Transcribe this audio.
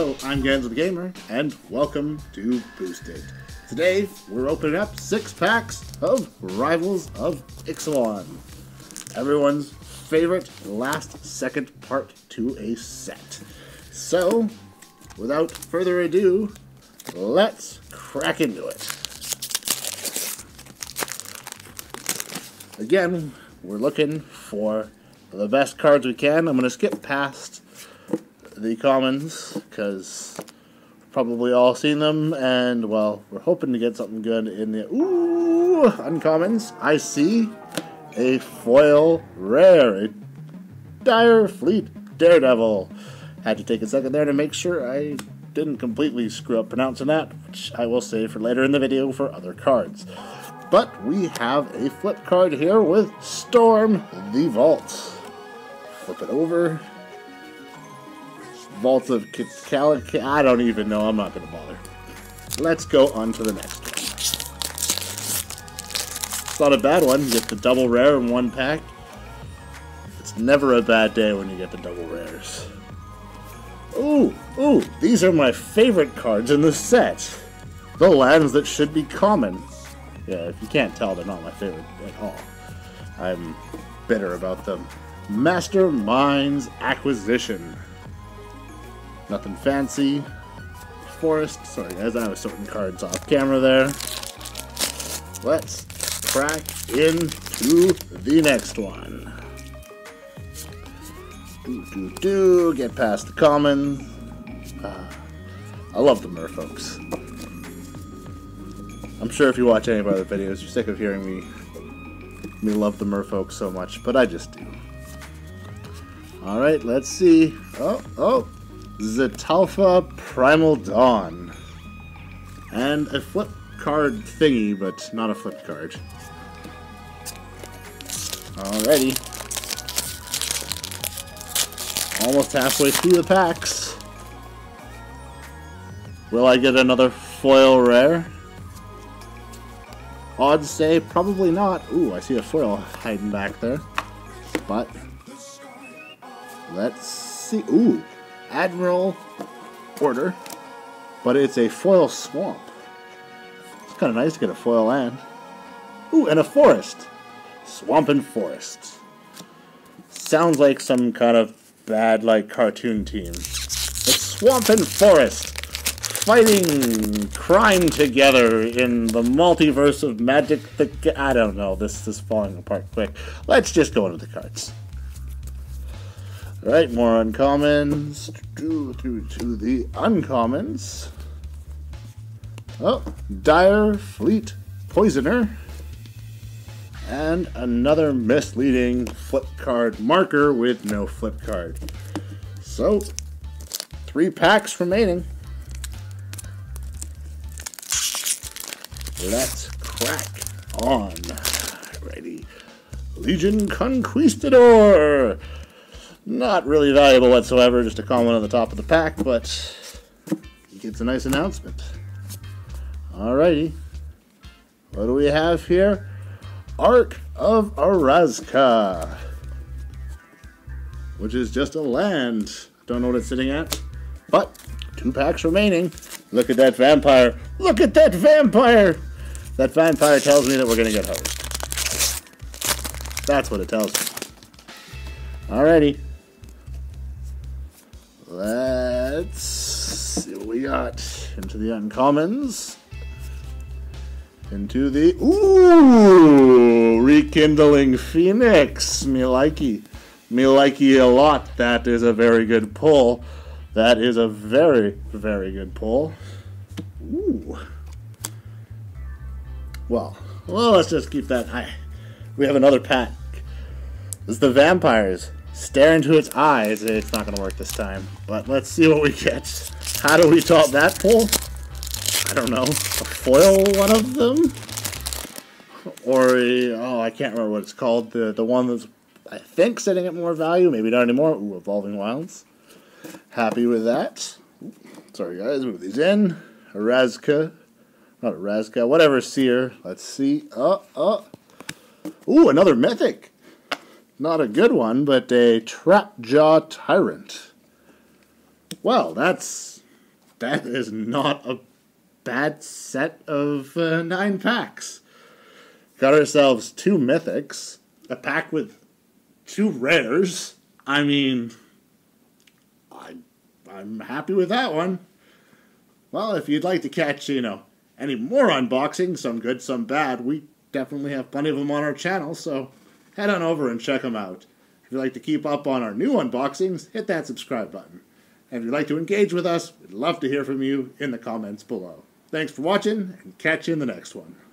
Hello, I'm Ganzo the Gamer, and welcome to Boosted. Today, we're opening up six packs of Rivals of Ixalan. Everyone's favorite last second part to a set. So, without further ado, let's crack into it. Again, we're looking for the best cards we can. I'm going to skip past the commons because probably all seen them and well we're hoping to get something good in the ooh uncommons. I see a foil rare a dire fleet daredevil. Had to take a second there to make sure i didn't completely screw up pronouncing that which i will save for later in the video for other cards. But we have a flip card here with storm the vault. Flip it over Vault of Calic. I don't even know. I'm not going to bother. Let's go on to the next one. It's not a bad one. You get the double rare in one pack. It's never a bad day when you get the double rares. Ooh, ooh, these are my favorite cards in the set. The lands that should be common. Yeah, if you can't tell, they're not my favorite at all. I'm bitter about them. Masterminds Acquisition. Nothing fancy. Forest. Sorry guys, I was sorting cards off camera there. Let's crack into the next one. Do do do. Get past the common. Uh, I love the merfolks. I'm sure if you watch any of my other videos, you're sick of hearing me me love the merfolk so much, but I just do. Alright, let's see. Oh, oh, Zetalpa Primal Dawn. And a flip card thingy, but not a flip card. Alrighty. Almost halfway through the packs. Will I get another foil rare? Odds say probably not. Ooh, I see a foil hiding back there. But, let's see. Ooh, Admiral Order, but it's a foil swamp. It's kind of nice to get a foil land. Ooh, and a forest. Swamp and forest. Sounds like some kind of bad, like, cartoon team. It's swamp and forest. Fighting crime together in the multiverse of magic. The I don't know. This is falling apart quick. Let's just go into the cards. Alright, more uncommons. Through to the uncommons. Oh, Dire Fleet Poisoner. And another misleading flip card marker with no flip card. So, three packs remaining. Let's crack on. Ready. Legion Conquistador! Not really valuable whatsoever, just a comment on the top of the pack, but he gets a nice announcement. Alrighty. What do we have here? Ark of Orazca. Which is just a land. Don't know what it's sitting at. But, two packs remaining. Look at that vampire. Look at that vampire! That vampire tells me that we're going to get hosed. That's what it tells me. Alrighty. Let's see what we got. Into the uncommons. Into the ooh rekindling phoenix. Me likey, me likey a lot. That is a very good pull. That is a very very good pull. Ooh. Well, well, let's just keep that high. We have another pack. It's the vampires stare into its eyes. It's not going to work this time. But let's see what we get. How do we top that pull? I don't know. A foil one of them? Or a, oh, I can't remember what it's called. The the one that's, I think, setting at more value. Maybe not anymore. Ooh, Evolving Wilds. Happy with that. Sorry, guys. Move these in. Razka. Not Razka. Whatever, Seer. Let's see. Uh, oh. Ooh, another Mythic. Not a good one, but a Trapjaw Tyrant. Well, that's that is not a bad set of uh, nine packs. Got ourselves two mythics, a pack with two rares. I mean, I, I'm happy with that one. Well, if you'd like to catch, you know, any more unboxings, some good, some bad, we definitely have plenty of them on our channel, so head on over and check them out. If you'd like to keep up on our new unboxings, hit that subscribe button. And if you'd like to engage with us, we'd love to hear from you in the comments below. Thanks for watching, and catch you in the next one.